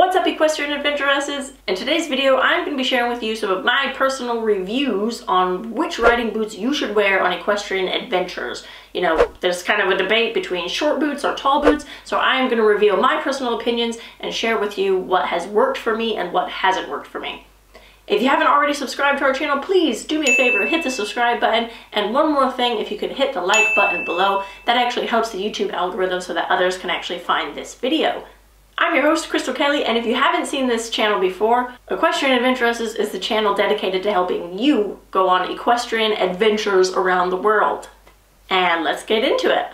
What's up equestrian adventuresses? In today's video I'm going to be sharing with you some of my personal reviews on which riding boots you should wear on equestrian adventures. You know, there's kind of a debate between short boots or tall boots, so I'm going to reveal my personal opinions and share with you what has worked for me and what hasn't worked for me. If you haven't already subscribed to our channel, please do me a favor, hit the subscribe button. And one more thing, if you could hit the like button below, that actually helps the YouTube algorithm so that others can actually find this video. I'm your host, Krystal Kelly, and if you haven't seen this channel before, Equestrian Adventuresses is the channel dedicated to helping you go on equestrian adventures around the world. And let's get into it.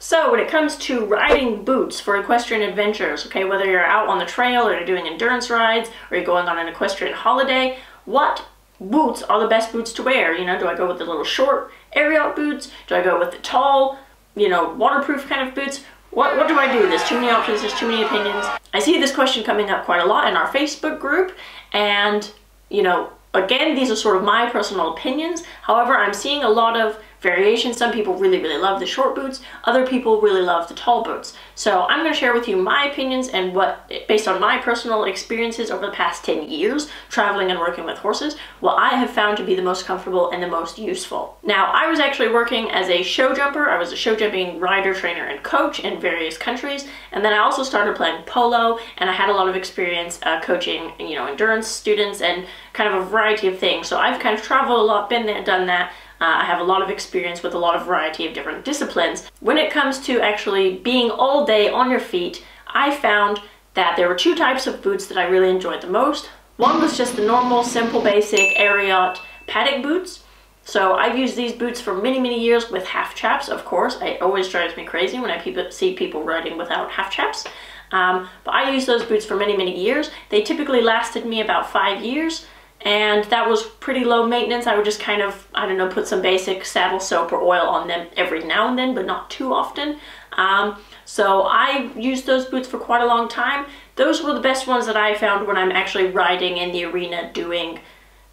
So when it comes to riding boots for equestrian adventures, okay, whether you're out on the trail or you're doing endurance rides or you're going on an equestrian holiday, what boots are the best boots to wear? You know, do I go with the little short Ariat boots? Do I go with the tall you know, waterproof kind of boots. What, what do I do? There's too many options, there's too many opinions. I see this question coming up quite a lot in our Facebook group, and, you know, again, these are sort of my personal opinions. However, I'm seeing a lot of variation. Some people really, really love the short boots. Other people really love the tall boots. So I'm going to share with you my opinions and what, based on my personal experiences over the past 10 years, traveling and working with horses, what I have found to be the most comfortable and the most useful. Now, I was actually working as a show jumper. I was a show jumping rider, trainer, and coach in various countries. And then I also started playing polo, and I had a lot of experience uh, coaching, you know, endurance students and kind of a variety of things. So I've kind of traveled a lot, been there, done that. Uh, I have a lot of experience with a lot of variety of different disciplines. When it comes to actually being all day on your feet, I found that there were two types of boots that I really enjoyed the most. One was just the normal, simple, basic Ariat paddock boots. So I've used these boots for many, many years with half chaps, of course. It always drives me crazy when I see people riding without half chaps. Um, but I used those boots for many, many years. They typically lasted me about five years and that was pretty low maintenance. I would just kind of, I don't know, put some basic saddle soap or oil on them every now and then, but not too often. Um, so I used those boots for quite a long time. Those were the best ones that I found when I'm actually riding in the arena doing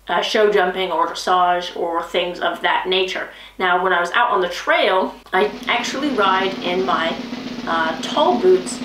uh, show jumping or dressage or things of that nature. Now, when I was out on the trail, I actually ride in my uh, tall boots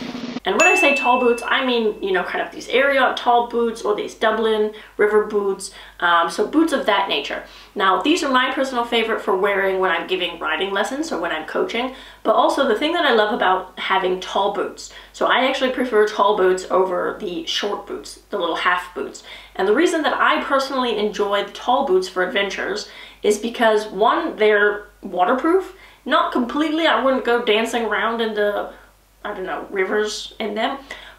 and when I say tall boots, I mean, you know, kind of these Ariat tall boots or these Dublin river boots. Um, so boots of that nature. Now, these are my personal favorite for wearing when I'm giving riding lessons or when I'm coaching. But also the thing that I love about having tall boots. So I actually prefer tall boots over the short boots, the little half boots. And the reason that I personally enjoy the tall boots for adventures is because one, they're waterproof. Not completely, I wouldn't go dancing around in the I don't know, rivers in them.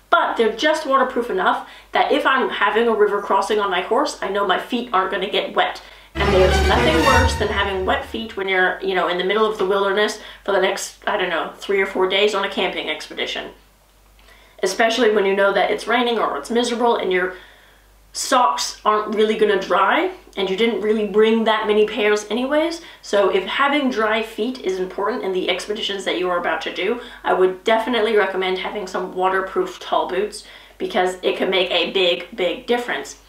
But they're just waterproof enough that if I'm having a river crossing on my horse, I know my feet aren't going to get wet. And there's nothing worse than having wet feet when you're, you know, in the middle of the wilderness for the next, I don't know, three or four days on a camping expedition. Especially when you know that it's raining or it's miserable and you're socks aren't really to dry and you didn't really bring that many pairs anyways. So if having dry feet is important in the expeditions that you are about to do, I would definitely recommend having some waterproof tall boots because it can make a big, big difference.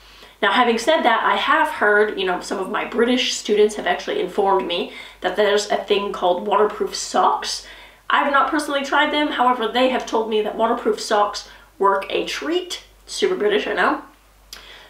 Now, having said that, I have heard, you know, some of my British students have actually informed me that there's a thing called waterproof socks. I've not personally tried them, however, they have told me that waterproof socks work a treat. Super British, I know.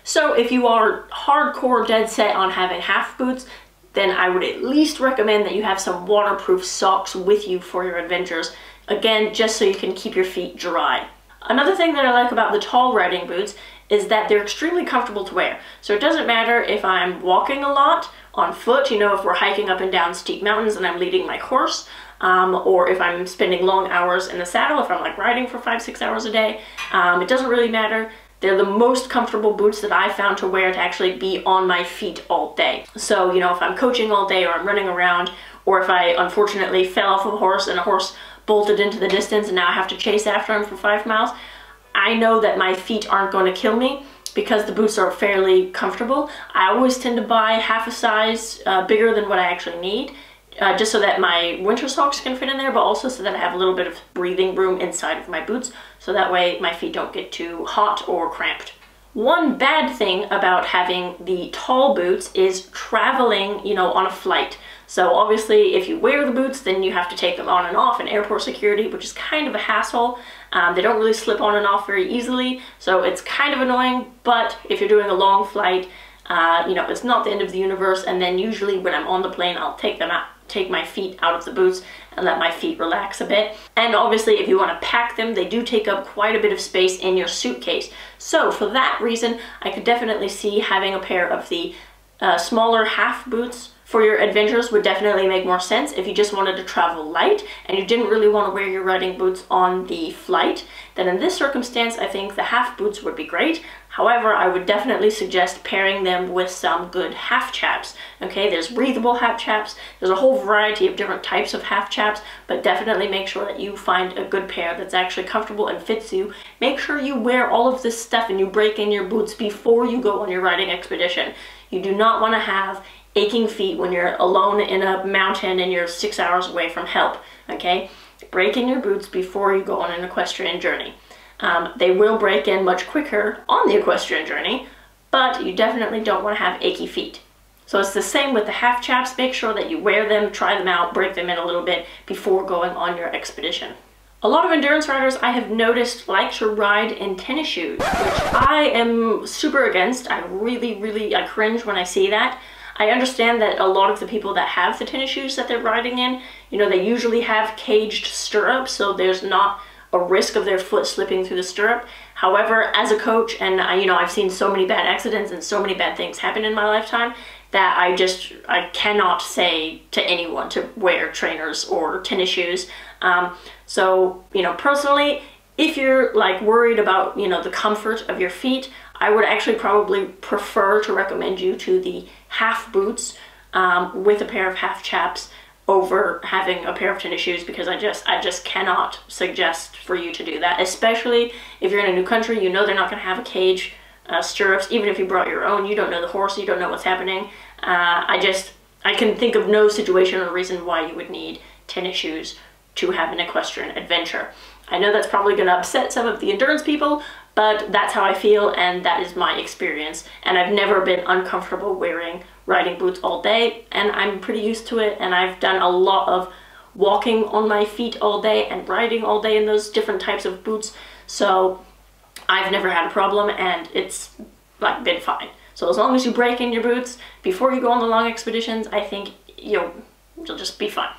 So if you are hardcore dead set on having half boots, then I would at least recommend that you have some waterproof socks with you for your adventures. Again, just so you can keep your feet dry. Another thing that I like about the tall riding boots is that they're extremely comfortable to wear. So it doesn't matter if I'm walking a lot on foot, you know, if we're hiking up and down steep mountains and I'm leading my horse, um, or if I'm spending long hours in the saddle, if I'm like riding for five, six hours a day, um, it doesn't really matter. They're the most comfortable boots that I found to wear to actually be on my feet all day. So, you know, if I'm coaching all day or I'm running around, or if I unfortunately fell off of a horse and a horse bolted into the distance and now I have to chase after him for five miles, I know that my feet aren't going to kill me because the boots are fairly comfortable. I always tend to buy half a size uh, bigger than what I actually need uh, just so that my winter socks can fit in there, but also so that I have a little bit of breathing room inside of my boots, so that way my feet don't get too hot or cramped. One bad thing about having the tall boots is traveling, you know, on a flight. So obviously if you wear the boots, then you have to take them on and off in airport security, which is kind of a hassle. Um, they don't really slip on and off very easily, so it's kind of annoying, but if you're doing a long flight, uh, you know, it's not the end of the universe, and then usually when I'm on the plane, I'll take them out, take my feet out of the boots and let my feet relax a bit. And obviously, if you want to pack them, they do take up quite a bit of space in your suitcase. So for that reason, I could definitely see having a pair of the uh, smaller half boots for your adventures would definitely make more sense if you just wanted to travel light and you didn't really want to wear your riding boots on the flight. Then in this circumstance, I think the half boots would be great. However, I would definitely suggest pairing them with some good half chaps. Okay, there's breathable half chaps, there's a whole variety of different types of half chaps, but definitely make sure that you find a good pair that's actually comfortable and fits you. Make sure you wear all of this stuff and you break in your boots before you go on your riding expedition. You do not want to have aching feet when you're alone in a mountain and you're six hours away from help, okay? Break in your boots before you go on an equestrian journey. Um, they will break in much quicker on the equestrian journey, but you definitely don't want to have achy feet. So it's the same with the half chaps. Make sure that you wear them, try them out, break them in a little bit before going on your expedition. A lot of endurance riders I have noticed like to ride in tennis shoes, which I am super against. I really, really, I cringe when I see that. I understand that a lot of the people that have the tennis shoes that they're riding in, you know, they usually have caged stirrups, so there's not a risk of their foot slipping through the stirrup. However, as a coach, and I, you know, I've seen so many bad accidents and so many bad things happen in my lifetime that I just, I cannot say to anyone to wear trainers or tennis shoes. Um, so, you know, personally, if you're like worried about, you know, the comfort of your feet, I would actually probably prefer to recommend you to the half boots um, with a pair of half chaps over having a pair of tennis shoes because I just I just cannot suggest for you to do that especially if you're in a new country you know they're not going to have a cage uh, stirrups even if you brought your own you don't know the horse you don't know what's happening. Uh, I just I can think of no situation or reason why you would need tennis shoes to have an equestrian adventure. I know that's probably going to upset some of the endurance people but that's how I feel and that is my experience and I've never been uncomfortable wearing riding boots all day and I'm pretty used to it and I've done a lot of walking on my feet all day and riding all day in those different types of boots so I've never had a problem and it's like been fine. So as long as you break in your boots before you go on the long expeditions I think you'll, you'll just be fine.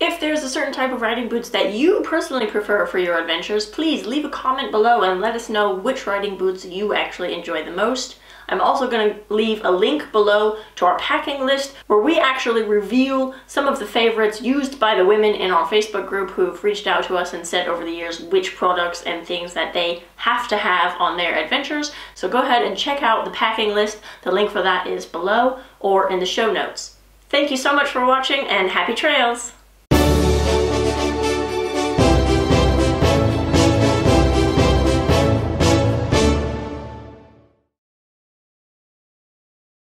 If there's a certain type of riding boots that you personally prefer for your adventures, please leave a comment below and let us know which riding boots you actually enjoy the most. I'm also going to leave a link below to our packing list where we actually reveal some of the favorites used by the women in our Facebook group who've reached out to us and said over the years which products and things that they have to have on their adventures. So go ahead and check out the packing list. The link for that is below or in the show notes. Thank you so much for watching and happy trails!